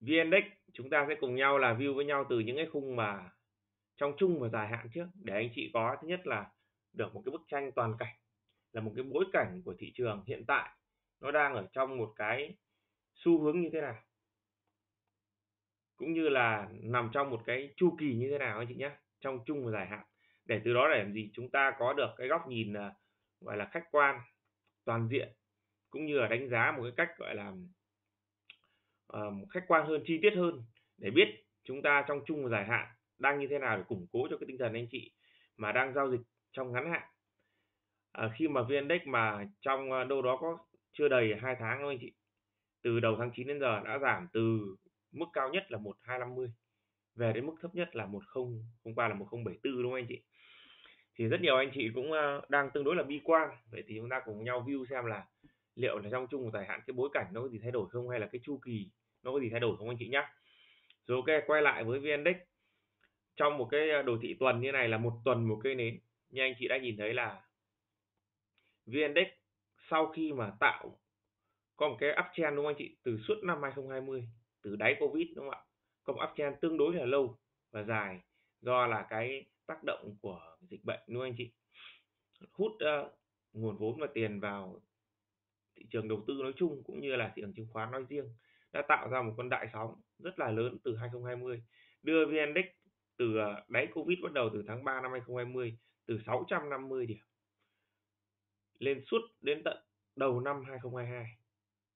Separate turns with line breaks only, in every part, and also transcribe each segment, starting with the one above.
VN-Index chúng ta sẽ cùng nhau là view với nhau từ những cái khung mà trong chung và dài hạn trước. Để anh chị có, thứ nhất là được một cái bức tranh toàn cảnh, là một cái bối cảnh của thị trường hiện tại. Nó đang ở trong một cái xu hướng như thế nào? Cũng như là nằm trong một cái chu kỳ như thế nào anh chị nhé trong chung và dài hạn. Để từ đó để làm gì? Chúng ta có được cái góc nhìn à, gọi là khách quan, toàn diện, cũng như là đánh giá một cái cách, gọi là khách quan hơn chi tiết hơn để biết chúng ta trong chung và dài hạn đang như thế nào để củng cố cho cái tinh thần anh chị mà đang giao dịch trong ngắn hạn. À, khi mà vn index mà trong ờ, đâu đó có chưa đầy hai tháng thôi anh chị từ đầu tháng 9 đến giờ đã giảm từ mức cao nhất là 1250 về đến mức thấp nhất là 10 hôm qua là 1074 đúng không anh chị? Thì rất nhiều anh chị cũng ờ, đang tương đối là bi quan vậy thì chúng ta cùng nhau view xem là liệu là trong chung một dài hạn cái bối cảnh nó có gì thay đổi không hay là cái chu kỳ nó có gì thay đổi không anh chị nhé rồi ok quay lại với vn index trong một cái à, đồ thị tuần như này là một tuần một cây nến. Như anh chị đã nhìn thấy là vn index sau khi mà tạo có một cái uptrend đúng không anh chị? Từ suốt năm 2020 từ đáy covid đúng không ạ? Có một uptrend tương đối là lâu và dài do là cái tác động của dịch bệnh đúng không anh chị? Hút uh, nguồn vốn và tiền vào thị trường đầu tư nói chung cũng như là thị trường chứng khoán nói riêng đã tạo ra một con đại sóng rất là lớn từ 2020 đưa VN Index từ à, đáy Covid bắt đầu từ tháng 3 năm 2020 từ 650 điểm lên suốt đến tận đầu năm 2022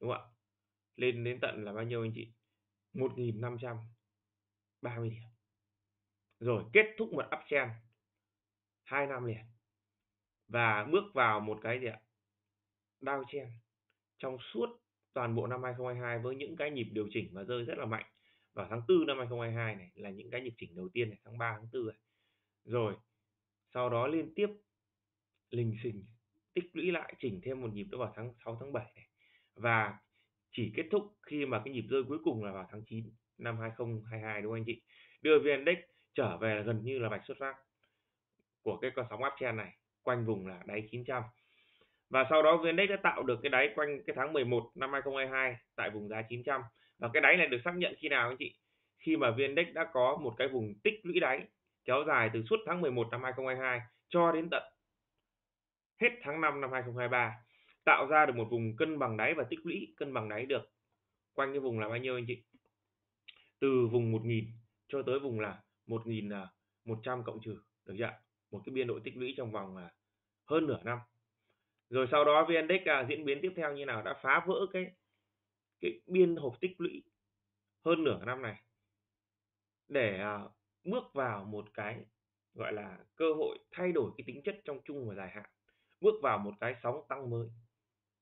đúng không ạ? Lên đến tận là bao nhiêu anh chị? 1.530 điểm. Rồi, kết thúc một uptrend hai năm liền và bước vào một cái gì ạ? Downtrend trong suốt toàn bộ năm 2022 với những cái nhịp điều chỉnh và rơi rất là mạnh. Vào tháng 4 năm 2022 này là những cái nhịp chỉnh đầu tiên này, tháng 3 tháng 4 này. Rồi, sau đó liên tiếp lình xình, tích lũy lại, chỉnh thêm một nhịp nữa vào tháng 6 tháng 7 này. Và chỉ kết thúc khi mà cái nhịp rơi cuối cùng là vào tháng 9 năm 2022 đúng không anh chị? Đưa VN Index trở về gần như là bạch xuất phát của cái con sóng uptrend này, quanh vùng là đáy 900 và sau đó VN Index đã tạo được cái đáy quanh cái tháng 11 năm 2022 tại vùng giá 900 và cái đáy này được xác nhận khi nào anh chị? Khi mà VN Index đã có một cái vùng tích lũy đáy kéo dài từ suốt tháng 11 năm 2022 cho đến tận hết tháng 5 năm 2023 tạo ra được một vùng cân bằng đáy và tích lũy cân bằng đáy được quanh cái vùng là bao nhiêu anh chị? Từ vùng 1000 cho tới vùng là 1100 à, cộng trừ, được chưa một cái biên độ tích lũy trong vòng là hơn nửa năm rồi sau đó vn index à, diễn biến tiếp theo như nào? Đã phá vỡ cái cái biên hộp tích lũy hơn nửa năm này để à, bước vào một cái gọi là cơ hội thay đổi cái tính chất trong chung và dài hạn. Bước vào một cái sóng tăng mới.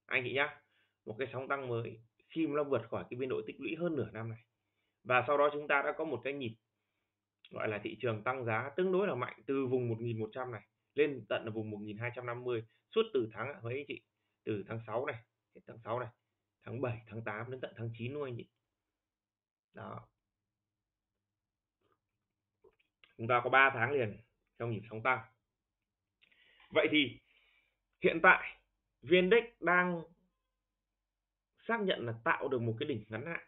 Anh chị nhá một cái sóng tăng mới khi nó vượt khỏi cái biên độ tích lũy hơn nửa năm này. Và sau đó chúng ta đã có một cái nhịp gọi là thị trường tăng giá tương đối là mạnh từ vùng 1.100 này lên tận là vùng 1250 suốt từ tháng, mấy anh chị? Từ tháng 6 này, hết tháng 6 này, tháng 7 tháng 8 đến tận tháng 9 luôn anh chị? Đó. Chúng ta có 3 tháng liền trong nhịp sóng tăng. Vậy thì hiện tại VN-Index đang xác nhận là tạo được một cái đỉnh ngắn hạn.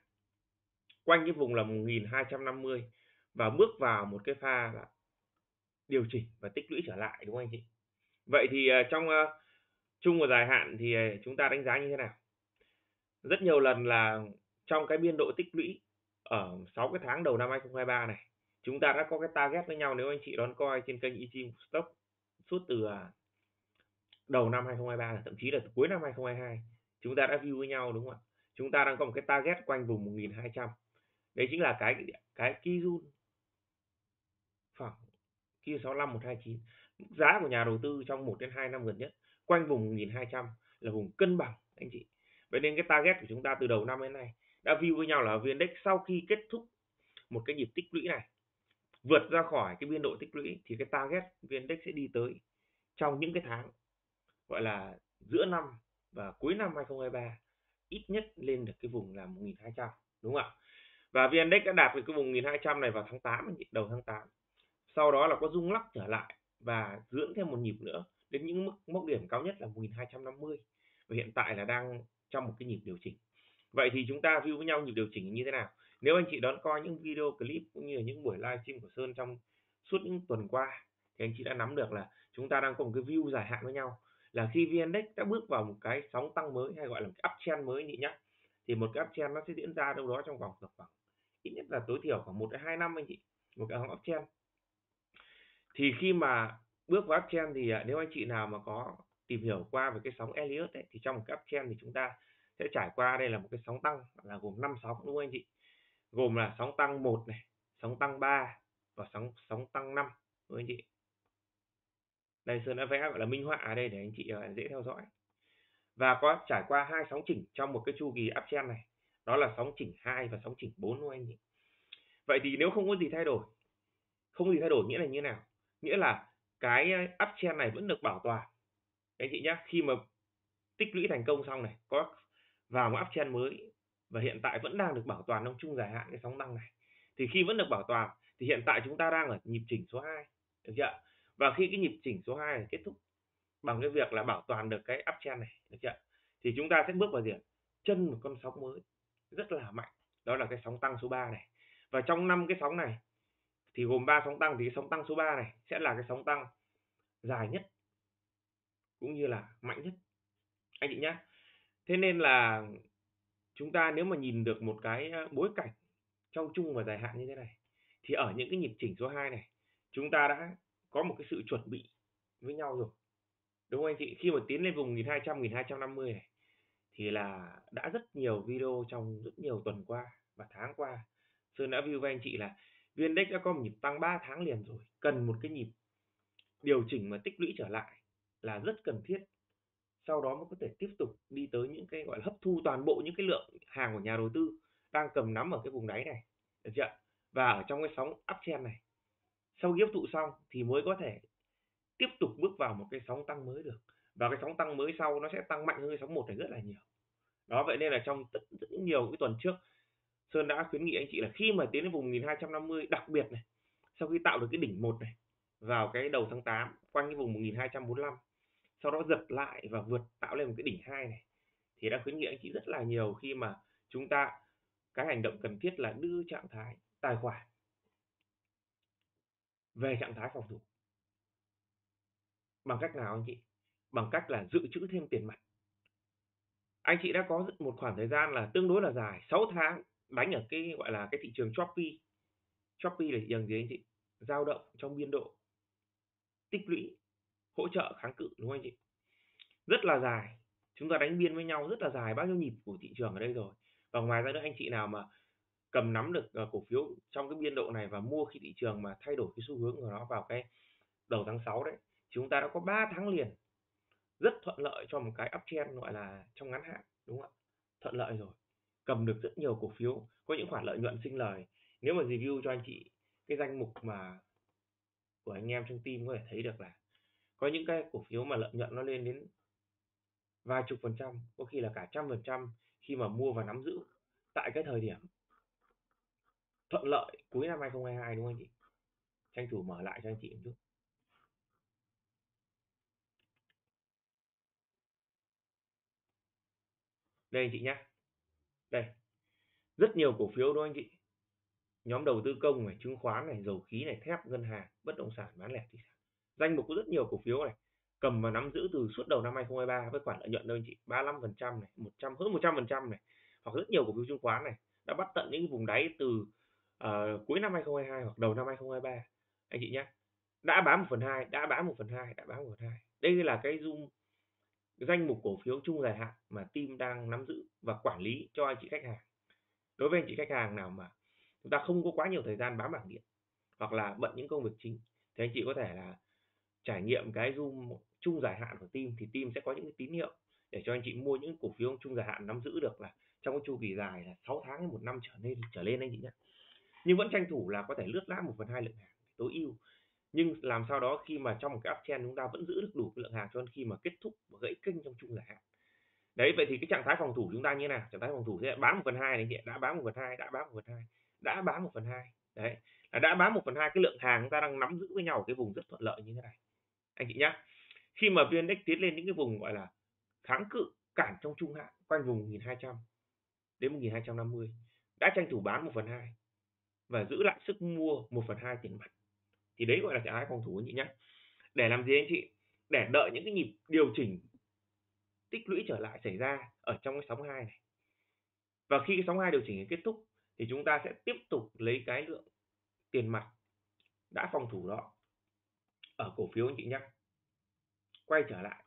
Quanh cái vùng là 1250 và bước vào một cái pha là điều chỉnh và tích lũy trở lại, đúng không anh chị? Vậy thì à, trong à, chung và dài hạn thì à, chúng ta đánh giá như thế nào? Rất nhiều lần là trong cái biên độ tích lũy ở 6 cái tháng đầu năm 2023 này, chúng ta đã có cái target với nhau, nếu anh chị đón coi trên kênh EG Stock suốt từ đầu năm 2023 là thậm chí là từ cuối năm 2022 chúng ta đã view với nhau, đúng không ạ? Chúng ta đang có một cái target quanh vùng 1200 đấy chính là cái cái Kijun khoảng khi 65 129 giá của nhà đầu tư trong 1 đến 2 năm gần nhất, quanh vùng 1200 là vùng cân bằng, anh chị. Vậy nên cái target của chúng ta từ đầu năm đến nay đã view với nhau là VN Index sau khi kết thúc một cái nhịp tích lũy này, vượt ra khỏi cái biên độ tích lũy thì cái target VN Index sẽ đi tới trong những cái tháng, gọi là, giữa năm và cuối năm 2023 ít nhất lên được cái vùng là 1200 đúng không ạ? Và VN Index đã đạt được cái vùng 1200 này vào tháng 8 đầu tháng 8 sau đó là có rung lắc trở lại và dưỡng thêm một nhịp nữa, đến những mức, mốc điểm cao nhất là 1250 và hiện tại là đang trong một cái nhịp điều chỉnh. Vậy thì chúng ta view với nhau nhịp điều chỉnh như thế nào? Nếu anh chị đón coi những video clip cũng như là những buổi livestream của Sơn trong suốt những tuần qua, thì anh chị đã nắm được là chúng ta đang có một cái view dài hạn với nhau. Là khi VN Index đã bước vào một cái sóng tăng mới hay gọi là một cái uptrend mới nhỉ nhá, thì một cái uptrend nó sẽ diễn ra đâu đó trong vòng khoảng ít nhất là tối thiểu khoảng một đến hai năm anh chị, một cái uptrend thì khi mà bước vào uptrend thì à, nếu anh chị nào mà có tìm hiểu qua về cái sóng Elliott ấy, thì trong một cái uptrend thì chúng ta sẽ trải qua đây là một cái sóng tăng là gồm 5 sóng đúng không anh chị? Gồm là sóng tăng 1 này sóng tăng 3 và sóng sóng tăng 5 đúng không anh chị? Đây Sơn đã vẽ gọi là minh họa ở đây để anh chị à, dễ theo dõi. Và có trải qua hai sóng chỉnh trong một cái chu kỳ uptrend này đó là sóng chỉnh 2 và sóng chỉnh 4 đúng không anh chị? Vậy thì nếu không có gì thay đổi không có gì thay đổi nghĩa là như thế nào? Nghĩa là cái uptrend này vẫn được bảo toàn anh chị nhé khi mà tích lũy thành công xong này, có vào một uptrend mới và hiện tại vẫn đang được bảo toàn trong chung dài hạn cái sóng tăng này, thì khi vẫn được bảo toàn thì hiện tại chúng ta đang ở nhịp chỉnh số 2 được chưa và khi cái nhịp chỉnh số 2 này kết thúc bằng cái việc là bảo toàn được cái uptrend này, được chưa thì chúng ta sẽ bước vào gì chân một con sóng mới rất là mạnh, đó là cái sóng tăng số 3 này. Và trong năm cái sóng này thì gồm 3 sóng tăng, thì cái sóng tăng số 3 này sẽ là cái sóng tăng dài nhất cũng như là mạnh nhất. Anh chị nhé thế nên là chúng ta nếu mà nhìn được một cái ờ, bối cảnh trong chung và dài hạn như thế này, thì ở những cái nhịp chỉnh số 2 này, chúng ta đã có một cái sự chuẩn bị với nhau rồi. Đúng không anh chị? Khi mà tiến lên vùng 1200 1250 này, thì là đã rất nhiều video trong rất nhiều tuần qua và tháng qua. Sơn đã view với anh chị là viên index đã có một nhịp tăng 3 tháng liền rồi cần một cái nhịp điều chỉnh mà tích lũy trở lại là rất cần thiết. Sau đó mới có thể tiếp tục đi tới những cái gọi là hấp thu toàn bộ những cái lượng hàng của nhà đầu tư đang cầm nắm ở cái vùng đáy này. Được chưa và ở trong cái sóng uptrend này sau khi hấp thụ xong thì mới có thể tiếp tục bước vào một cái sóng tăng mới được. Và cái sóng tăng mới sau nó sẽ tăng mạnh hơn cái sóng một này rất là nhiều. Đó vậy nên là trong rất, rất nhiều cái tuần trước Sơn đã khuyến nghị anh chị là khi mà tiến đến vùng 1250 đặc biệt này, sau khi tạo được cái đỉnh một này, vào cái đầu tháng 8 quanh cái vùng 1245 sau đó giật lại và vượt tạo lên một cái đỉnh hai này, thì đã khuyến nghị anh chị rất là nhiều khi mà chúng ta, cái hành động cần thiết là đưa trạng thái tài khoản về trạng thái phòng thủ. Bằng cách nào anh chị? Bằng cách là dự trữ thêm tiền mặt. Anh chị đã có một khoảng thời gian là tương đối là dài 6 tháng đánh ở cái, gọi là, cái thị trường Shopee. Shopee là thị trường gì anh chị? Dao động trong biên độ tích lũy, hỗ trợ kháng cự, đúng không anh chị? Rất là dài. Chúng ta đánh biên với nhau rất là dài, bao nhiêu nhịp của thị trường ở đây rồi. Và ngoài ra nữa, anh chị nào mà cầm nắm được ờ, cổ phiếu trong cái biên độ này và mua khi thị trường mà thay đổi cái xu hướng của nó vào cái đầu tháng 6 đấy, chúng ta đã có 3 tháng liền rất thuận lợi cho một cái uptrend, gọi là, trong ngắn hạn, đúng không ạ? Thuận lợi rồi cầm được rất nhiều cổ phiếu, có những khoản lợi nhuận sinh lời. Nếu mà review cho anh chị cái danh mục mà của anh em trong team có thể thấy được là có những cái cổ phiếu mà lợi nhuận nó lên đến vài chục phần trăm, có khi là cả trăm phần trăm khi mà mua và nắm giữ tại cái thời điểm thuận lợi cuối năm 2022 đúng không anh chị? Tranh thủ mở lại cho anh chị một chút. Đây anh chị nhé đây rất nhiều cổ phiếu đó anh chị. Nhóm đầu tư công này chứng khoán này dầu khí này thép ngân hàng bất động sản bán lẻ thủy sản. Danh mục có rất nhiều cổ phiếu này cầm và nắm giữ từ suốt đầu năm 2023 với khoản lợi nhuận đâu anh chị 35% này 100 hơn 100% này hoặc rất nhiều cổ phiếu chứng khoán này đã bắt tận những vùng đáy từ uh, cuối năm 2022 hoặc đầu năm 2023 anh chị nhé đã bán 1 phần 2 đã bán 1 phần 2 đã bán 1 phần 2 đây là cái zoom danh mục cổ phiếu chung dài hạn mà team đang nắm giữ và quản lý cho anh chị khách hàng. Đối với anh chị khách hàng nào mà chúng ta không có quá nhiều thời gian bám bảng điện hoặc là bận những công việc chính, thì anh chị có thể là trải nghiệm cái zoom chung dài hạn của team, thì team sẽ có những cái tín hiệu để cho anh chị mua những cổ phiếu chung dài hạn nắm giữ được là trong cái chu kỳ dài là 6 tháng đến một năm trở lên trở lên anh chị nhé. Nhưng vẫn tranh thủ là có thể lướt lá một phần hai lượng hàng tối ưu nhưng làm sao đó khi mà trong một cái uptrend chúng ta vẫn giữ được đủ lượng hàng cho đến khi mà kết thúc và gãy kênh trong chung dài hạn. Đấy, vậy thì cái trạng thái phòng thủ chúng ta như thế nào? Trạng thái phòng thủ sẽ bán một phần hai này chị đã bán một phần hai, đã bán một phần hai, đã bán một phần hai. Đấy, là đã bán một phần hai cái lượng hàng chúng ta đang nắm giữ với nhau ở cái vùng rất thuận lợi như thế này. Anh chị nhé khi mà vn index tiến lên những cái vùng gọi là kháng cự cản trong trung hạn quanh vùng 1200 đến 1250 đã tranh thủ bán 1 phần 2 và giữ lại sức mua 1 phần 2 tiền mặt thì đấy gọi là trạng thái phòng thủ anh chị nhé để làm gì anh chị? Để đợi những cái nhịp điều chỉnh tích lũy trở lại xảy ra ở trong cái sóng hai này. Và khi cái sóng hai điều chỉnh kết thúc, thì chúng ta sẽ tiếp tục lấy cái lượng tiền mặt đã phòng thủ đó ở cổ phiếu anh chị nhé quay trở lại,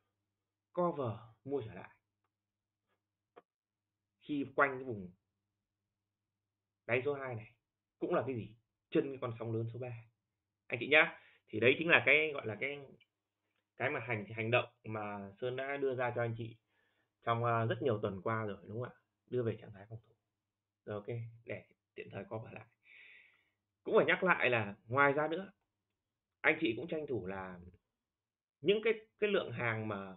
cover, mua trở lại. Khi quanh cái vùng đáy số 2 này, cũng là cái gì? Chân cái con sóng lớn số 3 anh chị nhá. Thì đấy chính là cái gọi là cái cái mà hành hành động mà Sơn đã đưa ra cho anh chị trong uh, rất nhiều tuần qua rồi đúng không ạ? Đưa về trạng thái phòng thủ. Rồi ok để tiện thời có lại. Cũng phải nhắc lại là ngoài ra nữa anh chị cũng tranh thủ là những cái cái lượng hàng mà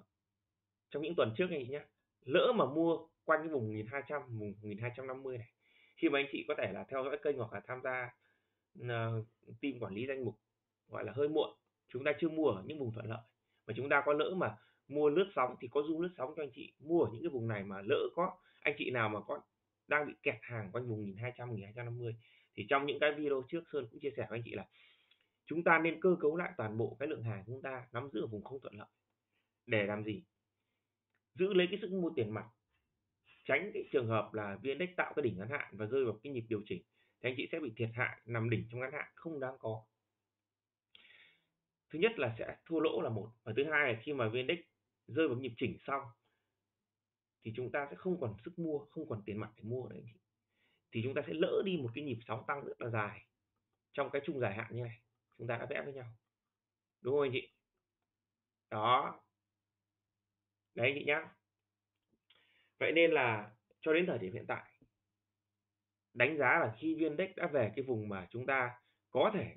trong những tuần trước này nhé lỡ mà mua quanh cái vùng 1200 vùng 1250 này khi mà anh chị có thể là theo dõi kênh hoặc là tham gia Ờ, team quản lý danh mục, gọi là, hơi muộn. Chúng ta chưa mua ở những vùng thuận lợi. Mà chúng ta có lỡ mà mua lướt sóng thì có du lướt sóng cho anh chị. Mua ở những cái vùng này mà lỡ có, anh chị nào mà có, đang bị kẹt hàng quanh vùng 1200 1250 thì trong những cái video trước Sơn cũng chia sẻ với anh chị là chúng ta nên cơ cấu lại toàn bộ cái lượng hàng chúng ta nắm giữ ở vùng không thuận lợi. Để làm gì? Giữ lấy cái sức mua tiền mặt. Tránh cái trường hợp là vn index tạo cái đỉnh ngắn hạn và rơi vào cái nhịp điều chỉnh thì anh chị sẽ bị thiệt hại nằm đỉnh trong ngắn hạn, không đáng có. Thứ nhất là sẽ thua lỗ là một và thứ hai là khi mà vn index rơi vào nhịp chỉnh xong thì chúng ta sẽ không còn sức mua, không còn tiền mặt để mua đấy thì chúng ta sẽ lỡ đi một cái nhịp sóng tăng rất là dài trong cái chung dài hạn như này, chúng ta đã vẽ với nhau. Đúng không anh chị? Đó. Đấy anh chị nhá. Vậy nên là cho đến thời điểm hiện tại đánh giá là khi viên index đã về cái vùng mà chúng ta có thể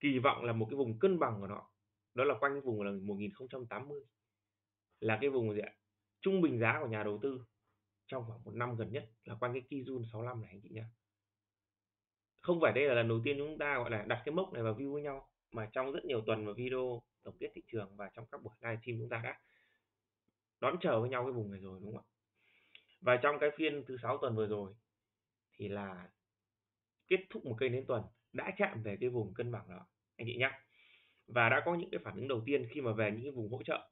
kỳ vọng là một cái vùng cân bằng của nó, đó là quanh cái vùng là 1080 là cái vùng gì ạ? Trung bình giá của nhà đầu tư trong khoảng một năm gần nhất là quanh cái Kijun 65 này anh chị nhé không phải đây là lần đầu tiên chúng ta gọi là đặt cái mốc này vào view với nhau, mà trong rất nhiều tuần và video tổng kết thị trường và trong các buổi live stream chúng ta đã đón chờ với nhau cái vùng này rồi, đúng không ạ? Và trong cái phiên thứ sáu tuần vừa rồi thì là kết thúc một cây nến tuần, đã chạm về cái vùng cân bằng đó. Anh chị nhé và đã có những cái phản ứng đầu tiên khi mà về những cái vùng hỗ trợ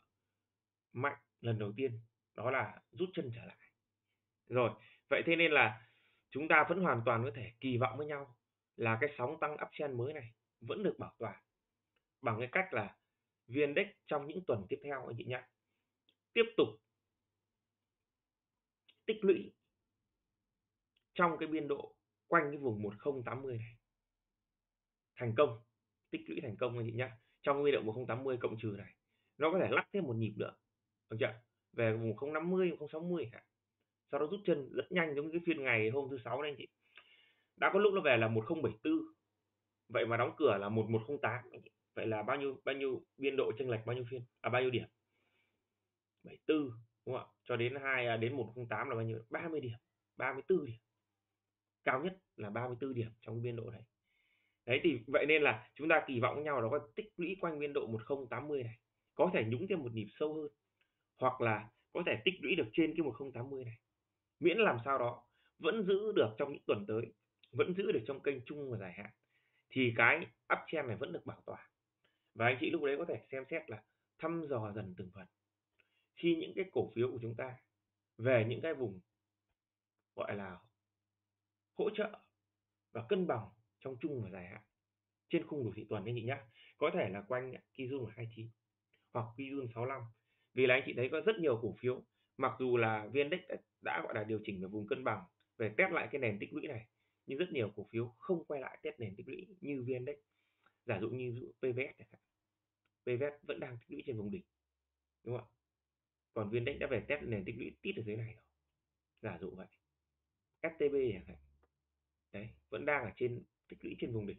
mạnh lần đầu tiên, đó là rút chân trở lại. Rồi, vậy thế nên là chúng ta vẫn hoàn toàn có thể kỳ vọng với nhau là cái sóng tăng uptrend mới này vẫn được bảo toàn bằng cái cách là vn index trong những tuần tiếp theo, anh chị nhé tiếp tục tích lũy trong cái biên độ quanh cái vùng 1080 này. Thành công, tích lũy thành công anh chị nhá. Trong cái biên độ 1080 cộng trừ này, nó có thể lắc thêm một nhịp nữa, được chưa? Về vùng 050 060 hả? Sau đó rút chân rất nhanh giống như cái phiên ngày hôm thứ sáu đấy anh chị. Đã có lúc nó về là 1074 vậy mà đóng cửa là 1108 anh chị. Vậy là bao nhiêu bao nhiêu biên độ chênh lệch bao nhiêu phiên à bao nhiêu điểm? 74 đúng không ạ? Cho đến 2 à, đến 108 là bao nhiêu? 30 điểm 34 điểm cao nhất là 34 điểm trong biên độ này. Đấy, thì vậy nên là chúng ta kỳ vọng với nhau nó có tích lũy quanh biên độ 1080 này, có thể nhúng thêm một nhịp sâu hơn, hoặc là có thể tích lũy được trên cái 1080 này. Miễn làm sao đó, vẫn giữ được trong những tuần tới, vẫn giữ được trong kênh chung và dài hạn, thì cái uptrend này vẫn được bảo toàn và anh chị lúc đấy có thể xem xét là thăm dò dần từng phần. Khi những cái cổ phiếu của chúng ta về những cái vùng gọi là hỗ trợ và cân bằng trong chung và dài hạn trên khung đồ thị tuần anh chị nhé có thể là quanh Kijun 29 hoặc Kijun 65 vì là anh chị thấy có rất nhiều cổ phiếu mặc dù là Viên Index đã, đã gọi là điều chỉnh về vùng cân bằng về test lại cái nền tích lũy này nhưng rất nhiều cổ phiếu không quay lại test nền tích lũy như Viên Index. Giả dụ như PVS PVS vẫn đang tích lũy trên vùng đỉnh đúng không ạ? Còn Viên Index đã về test nền tích lũy tít ở dưới này rồi. Giả dụ vậy. STB chẳng hạn đấy, vẫn đang ở trên tích lũy trên vùng đỉnh.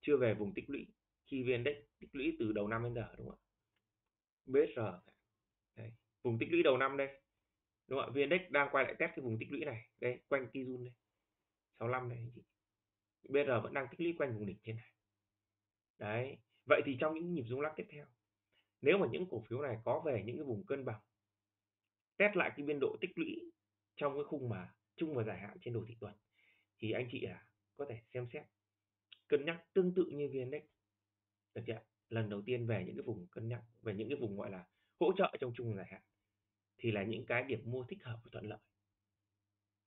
Chưa về vùng tích lũy, khi VN Index, tích lũy từ đầu năm đến giờ, đúng không ạ? BSR đấy, vùng tích lũy đầu năm đây, đúng không ạ? VN Index đang quay lại test cái vùng tích lũy này đây quanh Kijun đây 65 này anh chị. BR vẫn đang tích lũy quanh vùng đỉnh trên này. Đấy, vậy thì trong những nhịp rung lắc tiếp theo, nếu mà những cổ phiếu này có về những cái vùng cân bằng, test lại cái biên độ tích lũy trong cái khung mà chung và dài hạn trên đồ thị tuần thì anh chị à có thể xem xét, cân nhắc tương tự như VN Index. Được chưa lần đầu tiên về những cái vùng cân nhắc, về những cái vùng gọi là hỗ trợ trong trung dài hạn thì là những cái điểm mua thích hợp và thuận lợi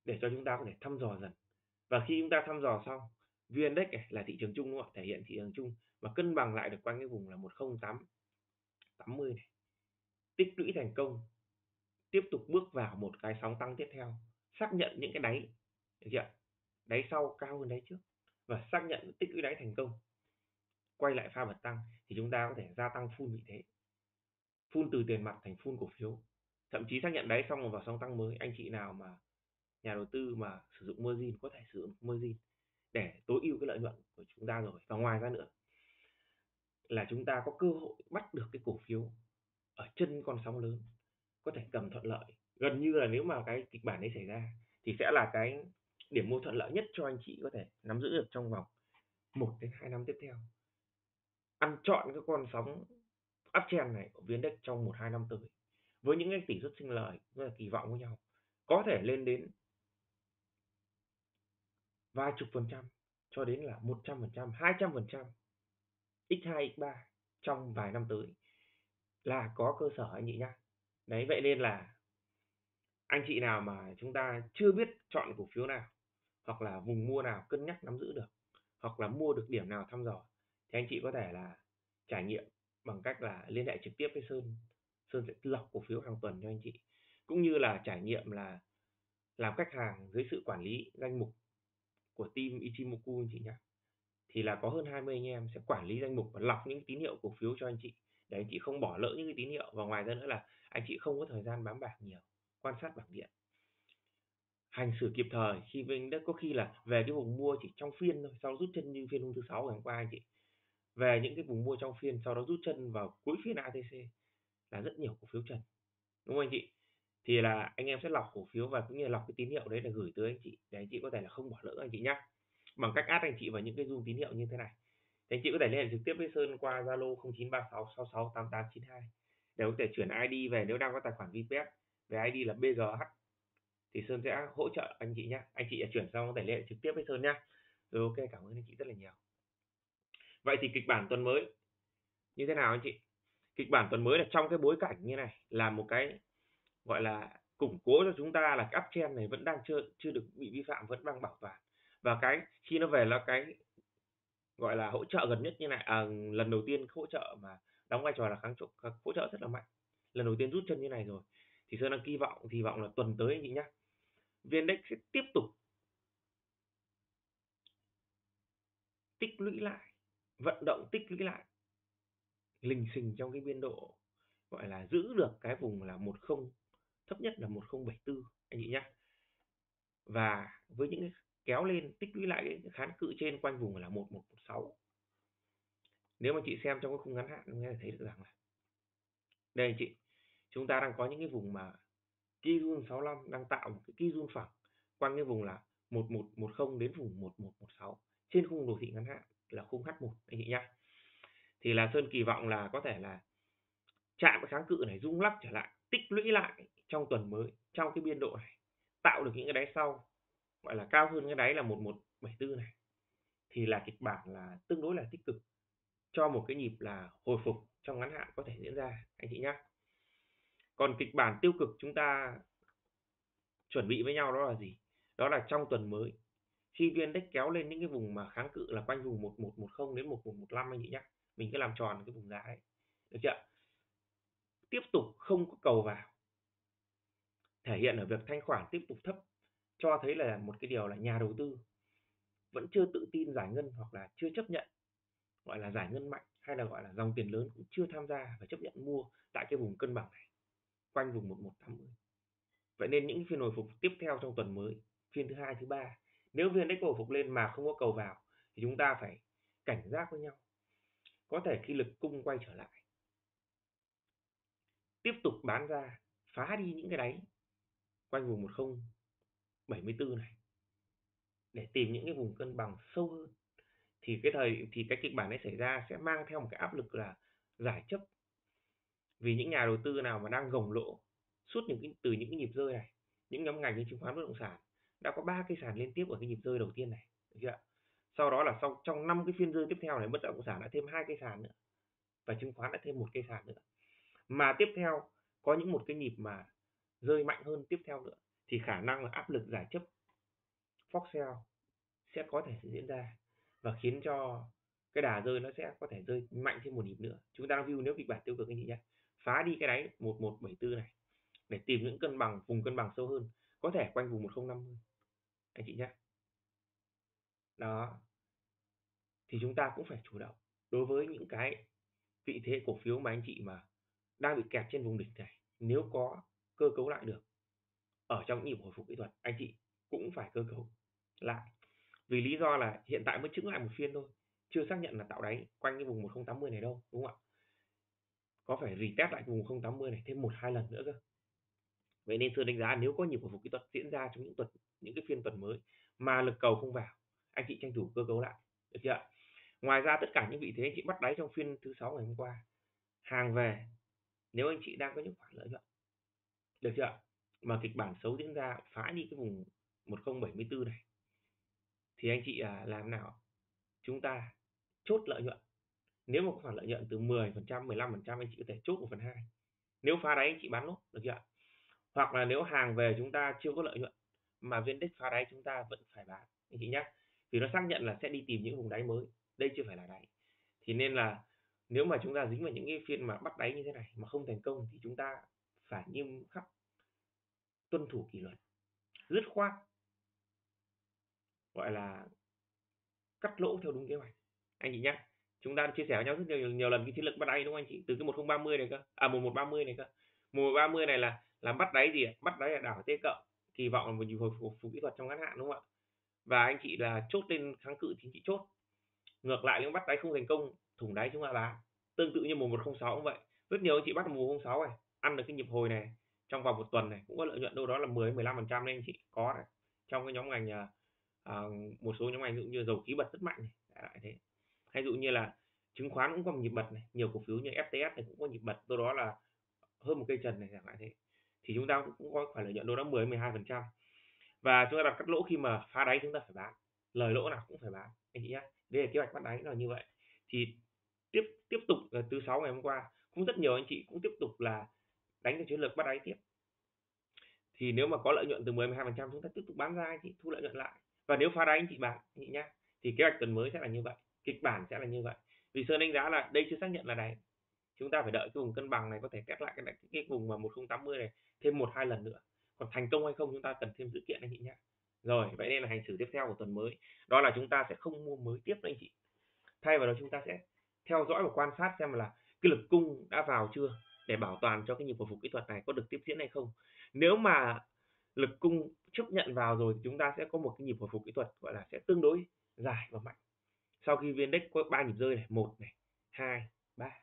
để cho chúng ta có thể thăm dò dần. Và khi chúng ta thăm dò xong, VN Index à, là thị trường chung đúng không? thể hiện thị trường chung và cân bằng lại được quanh cái vùng là 108 80 này. Tích lũy thành công, tiếp tục bước vào một cái sóng tăng tiếp theo, xác nhận những cái đáy. Được chưa đáy sau cao hơn đáy trước và xác nhận tích lũy đáy thành công. Quay lại pha bật tăng thì chúng ta có thể gia tăng phun vị thế phun từ tiền mặt thành phun cổ phiếu. Thậm chí xác nhận đáy xong rồi vào sóng tăng mới, anh chị nào mà, nhà đầu tư mà sử dụng margin có thể sử dụng margin để tối ưu cái lợi nhuận của chúng ta rồi. Và ngoài ra nữa là chúng ta có cơ hội bắt được cái cổ phiếu ở chân con sóng lớn, có thể cầm thuận lợi. Gần như là nếu mà cái kịch bản ấy xảy ra thì sẽ là cái điểm mua thuận lợi nhất cho anh chị có thể nắm giữ được trong vòng 1 đến 2 năm tiếp theo. Ăn chọn cái con sóng uptrend này của viên đất trong một hai năm tới với những cái tỷ suất sinh lời rất là kỳ vọng với nhau, có thể lên đến vài chục phần trăm cho đến là một trăm phần trăm, hai trăm phần trăm x2 x3 trong vài năm tới là có cơ sở anh chị nhá. Đấy, vậy nên là anh chị nào mà chúng ta chưa biết chọn cổ phiếu nào hoặc là vùng mua nào cân nhắc nắm giữ được, hoặc là mua được điểm nào thăm dò, thì anh chị có thể là trải nghiệm bằng cách là liên hệ trực tiếp với Sơn Sơn sẽ lọc cổ phiếu hàng tuần cho anh chị. Cũng như là trải nghiệm là làm khách hàng dưới sự quản lý danh mục của team Ichimoku anh chị nhé thì là có hơn 20 anh em sẽ quản lý danh mục và lọc những tín hiệu cổ phiếu cho anh chị, để anh chị không bỏ lỡ những cái tín hiệu. Và ngoài ra nữa là anh chị không có thời gian bám bảng nhiều, quan sát bảng điện hành xử kịp thời. Khi vinh đã có khi là về cái vùng mua chỉ trong phiên thôi, sau rút chân như phiên hôm thứ sáu ngày hôm qua anh chị. Về những cái vùng mua trong phiên, sau đó rút chân vào cuối phiên ATC là rất nhiều cổ phiếu trần, đúng không anh chị? Thì là anh em sẽ lọc cổ phiếu và cũng như lọc cái tín hiệu đấy để gửi tới anh chị, để anh chị có thể là không bỏ lỡ anh chị nhé bằng cách add anh chị vào những cái zoom tín hiệu như thế này. Thì anh chị có thể liên hệ trực tiếp với Sơn qua Zalo 0936668892 để có thể chuyển ID về nếu đang có tài khoản VPS về ID là BGH thì Sơn sẽ hỗ trợ anh chị nhé anh chị chuyển sang tài liệu trực tiếp với Sơn nhé rồi ừ, ok cảm ơn anh chị rất là nhiều. Vậy thì kịch bản tuần mới như thế nào anh chị? Kịch bản tuần mới là trong cái bối cảnh như này là một cái gọi là củng cố cho chúng ta là cái uptrend này vẫn đang chưa chưa được bị vi phạm vẫn đang bảo toàn. Và cái khi nó về là cái gọi là hỗ trợ gần nhất như này à, lần đầu tiên hỗ trợ mà đóng vai trò là kháng trụ hỗ trợ rất là mạnh. Lần đầu tiên rút chân như này rồi. Thì sơn đang kỳ vọng kỳ vọng là tuần tới anh chị nhé viên sẽ tiếp tục tích lũy lại, vận động tích lũy lại, lình xình trong cái biên độ, gọi là giữ được cái vùng là một không, thấp nhất là 1074 anh chị nhé và với những kéo lên tích lũy lại cái kháng cự trên quanh vùng là 1116 nếu mà chị xem trong cái khung ngắn hạn nghe thấy được rằng là, đây anh chị, chúng ta đang có những cái vùng mà Kijun 65 đang tạo một cái Kijun phẳng quanh cái vùng là 1110 đến vùng 1116 trên khung đồ thị ngắn hạn là khung H1 anh chị nhé thì là Sơn kỳ vọng là có thể là chạm cái kháng cự này rung lắc trở lại, tích lũy lại trong tuần mới, trong cái biên độ này, tạo được những cái đáy sau, gọi là cao hơn cái đáy là 1174 này. Thì là kịch bản là tương đối là tích cực cho một cái nhịp là hồi phục trong ngắn hạn có thể diễn ra, anh chị nhé còn kịch bản tiêu cực chúng ta chuẩn bị với nhau đó là gì? Đó là trong tuần mới. Khi viên đích kéo lên những cái vùng mà kháng cự là quanh vùng 1110 đến 1115 anh chị nhé mình cứ làm tròn cái vùng giá đấy được chưa tiếp tục không có cầu vào. Thể hiện ở việc thanh khoản tiếp tục thấp, cho thấy là một cái điều là nhà đầu tư vẫn chưa tự tin giải ngân hoặc là chưa chấp nhận, gọi là giải ngân mạnh hay là gọi là dòng tiền lớn cũng chưa tham gia và chấp nhận mua tại cái vùng cân bằng này quanh vùng 1180 vậy nên những phiên hồi phục tiếp theo trong tuần mới, phiên thứ hai, thứ ba, nếu viên index hồi phục lên mà không có cầu vào thì chúng ta phải cảnh giác với nhau. Có thể khi lực cung quay trở lại, tiếp tục bán ra, phá đi những cái đáy quanh vùng 1074 này để tìm những cái vùng cân bằng sâu hơn, thì cái thời, thì cái kịch bản này xảy ra sẽ mang theo một cái áp lực là giải chấp vì những nhà đầu tư nào mà đang gồng lỗ suốt những cái, từ những cái nhịp rơi này những nhóm ngành như chứng khoán bất động sản đã có ba cây sàn liên tiếp ở cái nhịp rơi đầu tiên này được chưa sau đó là sau trong năm cái phiên rơi tiếp theo này bất động sản đã thêm hai cây sàn nữa và chứng khoán đã thêm một cây sàn nữa. Mà tiếp theo có những một cái nhịp mà rơi mạnh hơn tiếp theo nữa thì khả năng là áp lực giải chấp Foxel sẽ có thể diễn ra và khiến cho cái đà rơi nó sẽ có thể rơi mạnh thêm một nhịp nữa. Chúng ta đang view nếu kịch bản tiêu cực anh chị nhé phá đi cái đáy 1174 này, để tìm những cân bằng, vùng cân bằng sâu hơn, có thể quanh vùng 1050 anh chị nhé đó. Thì chúng ta cũng phải chủ động. Đối với những cái vị thế cổ phiếu mà anh chị mà đang bị kẹt trên vùng đỉnh này, nếu có cơ cấu lại được ở trong nhịp hồi phục kỹ thuật, anh chị cũng phải cơ cấu lại. Vì lý do là hiện tại mới chứng lại một phiên thôi, chưa xác nhận là tạo đáy quanh cái vùng 1080 này đâu, đúng không ạ? Có phải retest lại vùng 080 này thêm một hai lần nữa cơ? Vậy nên sơn đánh giá nếu có nhiều hồi phục kỹ thuật diễn ra trong những tuần, những cái phiên tuần mới mà lực cầu không vào, anh chị tranh thủ cơ cấu lại, được chưa ngoài ra tất cả những vị thế anh chị bắt đáy trong phiên thứ sáu ngày hôm qua, hàng về, nếu anh chị đang có những khoản lợi nhuận, được chưa mà kịch bản xấu diễn ra phá đi cái vùng 1074 này, thì anh chị à, làm nào? Chúng ta chốt lợi nhuận nếu mà có khoản lợi nhuận từ 10% 15% anh chị có thể chốt 1 phần 2 nếu phá đáy anh chị bán nốt, được chưa hoặc là nếu hàng về chúng ta chưa có lợi nhuận mà viên đích phá đáy chúng ta vẫn phải bán, anh chị nhé vì nó xác nhận là sẽ đi tìm những vùng đáy mới, đây chưa phải là đáy. Thì nên là nếu mà chúng ta dính vào những cái phiên mà bắt đáy như thế này mà không thành công thì chúng ta phải nghiêm khắc tuân thủ kỷ luật, dứt khoát, gọi là cắt lỗ theo đúng kế hoạch, anh chị nhé chúng ta chia sẻ với nhau rất nhiều nhiều lần cái chiến lược bắt đáy đúng không anh chị? Từ cái 1030 này cơ. À 1130 này cơ. 1130 này là là bắt đáy gì bắt đáy là đảo T cộng kỳ vọng là một nhịp hồi phục, phục kỹ thuật trong ngắn hạn đúng không ạ? Và anh chị là chốt lên kháng cự thì anh chị chốt. Ngược lại nếu bắt đáy không thành công thủng đáy chúng ta bán. Tương tự như 1106 cũng vậy. Rất nhiều anh chị bắt 1106 này ăn được cái nhịp hồi này trong vòng một tuần này cũng có lợi nhuận đâu đó là 10 15 phần trăm nên anh chị. Có này trong cái nhóm ngành à, à, một số nhóm ngành ví như dầu khí bật rất mạnh này. Lại thế hay dụ như là chứng khoán cũng có một nhịp bật này, nhiều cổ phiếu như FTS này cũng có nhịp bật do đó là hơn một cây trần này, chẳng hạn thế. Thì chúng ta cũng có phải lợi nhuận đâu đó 10 12 phần trăm. Và chúng ta đặt cắt lỗ khi mà phá đáy chúng ta phải bán. Lời lỗ nào cũng phải bán, anh chị nhé đây là kế hoạch bắt đáy là như vậy. Thì tiếp tiếp tục ờ, từ 6 ngày hôm qua, cũng rất nhiều anh chị cũng tiếp tục là đánh cái chiến lược bắt đáy tiếp. Thì nếu mà có lợi nhuận từ 10 12 phần trăm chúng ta tiếp tục bán ra anh chị, thu lợi nhuận lại. Và nếu phá đáy anh chị bán, anh chị nhé thì kế hoạch tuần mới sẽ là như vậy kịch bản sẽ là như vậy. Vì sơn đánh giá là đây chưa xác nhận là đáy chúng ta phải đợi cái vùng cân bằng này có thể test lại cái, cái vùng mà 1080 này thêm một hai lần nữa. Còn thành công hay không chúng ta cần thêm dữ kiện anh chị nhé rồi vậy nên là hành xử tiếp theo của tuần mới. Đó là chúng ta sẽ không mua mới tiếp anh chị. Thay vào đó chúng ta sẽ theo dõi và quan sát xem là cái lực cung đã vào chưa để bảo toàn cho cái nhịp hồi phục kỹ thuật này có được tiếp diễn hay không. Nếu mà lực cung chấp nhận vào rồi chúng ta sẽ có một cái nhịp hồi phục kỹ thuật gọi là sẽ tương đối dài và mạnh sau khi viên đích có ba nhịp rơi này một này hai ba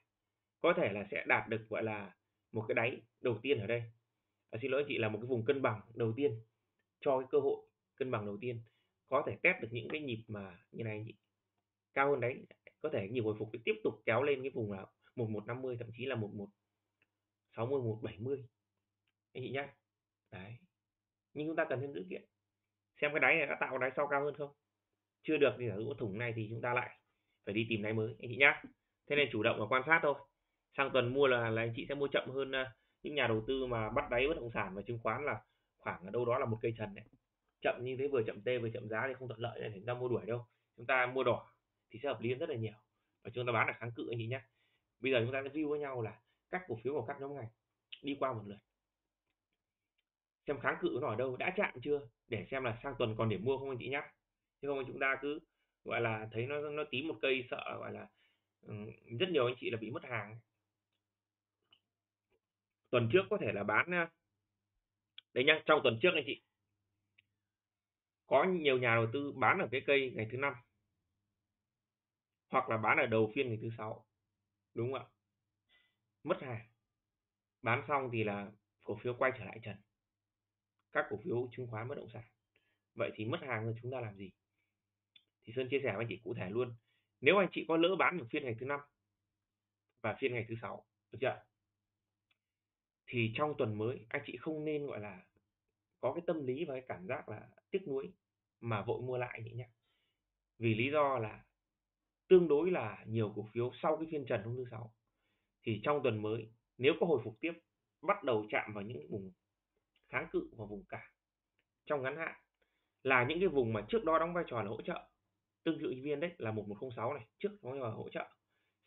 có thể là sẽ đạt được gọi là một cái đáy đầu tiên ở đây. À, xin lỗi chị là một cái vùng cân bằng đầu tiên cho cái cơ hội cân bằng đầu tiên. Có thể test được những cái nhịp mà như này chị cao hơn đấy có thể nhịp hồi phục tiếp tục kéo lên cái vùng là 1150 thậm chí là 1160 170 anh chị nhá. Đấy. Nhưng chúng ta cần thêm dữ kiện. Xem cái đáy này đã tạo đáy sau cao hơn không? Chưa được thì giả dụ thủng này thì chúng ta lại phải đi tìm đáy mới, anh chị nhá. Thế nên chủ động và quan sát thôi. Sang tuần mua là là anh chị sẽ mua chậm hơn à, những nhà đầu tư mà bắt đáy bất động sản và chứng khoán là khoảng ở đâu đó là một cây trần này chậm như thế, vừa chậm t, vừa chậm giá thì không thuận lợi để chúng ta mua đuổi đâu. Chúng ta mua đỏ thì sẽ hợp lý rất là nhiều. Và chúng ta bán là kháng cự, anh chị nhé bây giờ chúng ta sẽ view với nhau là các cổ phiếu của các nhóm ngành đi qua một lượt. Xem kháng cự nó ở đâu, đã chạm chưa? Để xem là sang tuần còn điểm mua không, anh chị nhé chứ không chúng ta cứ, gọi là, thấy nó nó tím một cây, sợ, gọi là ừ, rất nhiều anh chị là bị mất hàng. Tuần trước có thể là bán đấy nhá, trong tuần trước anh chị. Có nhiều nhà đầu tư bán ở cái cây ngày thứ năm. Hoặc là bán ở đầu phiên ngày thứ sáu, đúng không ạ? Mất hàng. Bán xong thì là cổ phiếu quay trở lại trần. Các cổ phiếu chứng khoán bất động sản. Vậy thì mất hàng rồi chúng ta làm gì? Thì sơn chia sẻ với anh chị cụ thể luôn. Nếu anh chị có lỡ bán được phiên ngày thứ năm và phiên ngày thứ sáu, được chưa thì trong tuần mới, anh chị không nên, gọi là, có cái tâm lý và cái cảm giác là tiếc nuối mà vội mua lại nhỉ nhé. Vì lý do là tương đối là nhiều cổ phiếu sau cái phiên trần hôm thứ sáu. Thì trong tuần mới, nếu có hồi phục tiếp, bắt đầu chạm vào những vùng kháng cự và vùng cản trong ngắn hạn là những cái vùng mà trước đó đóng vai trò là hỗ trợ tương tự viên đấy là 1106 này, trước nó vai hỗ trợ.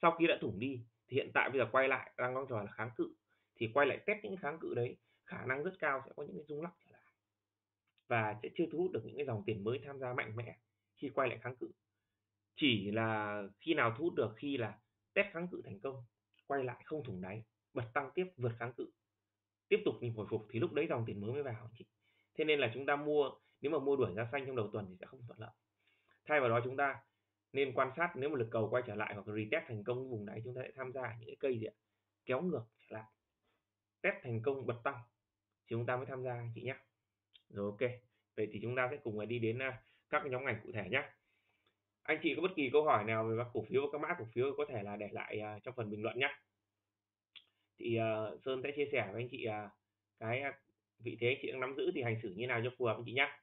Sau khi đã thủng đi, thì hiện tại bây giờ quay lại, đang đóng trò là kháng cự, thì quay lại test những kháng cự đấy, khả năng rất cao sẽ có những cái rung lắc trở lại. Và sẽ chưa thu hút được những cái dòng tiền mới tham gia mạnh mẽ khi quay lại kháng cự. Chỉ là khi nào thu hút được khi là test kháng cự thành công, quay lại không thủng đáy, bật tăng tiếp, vượt kháng cự. Tiếp tục nhịp hồi phục thì lúc đấy dòng tiền mới mới vào chị. Thế nên là chúng ta mua, nếu mà mua đuổi ra xanh trong đầu tuần thì sẽ không thuận lợi thay vào đó chúng ta nên quan sát nếu mà lực cầu quay trở lại hoặc retest thành công vùng đáy chúng ta sẽ tham gia những cái cây gì ạ? Kéo ngược trở lại. Test thành công bật tăng thì chúng ta mới tham gia chị nhé. Rồi ok. Vậy thì chúng ta sẽ cùng đi đến à, các nhóm ngành cụ thể nhé. Anh chị có bất kỳ câu hỏi nào về các cổ phiếu các mã cổ phiếu có thể là để lại à, trong phần bình luận nhé. Thì uh, Sơn sẽ chia sẻ với anh chị uh, cái vị thế anh chị đang nắm giữ thì hành xử như nào cho phù hợp anh chị nhé.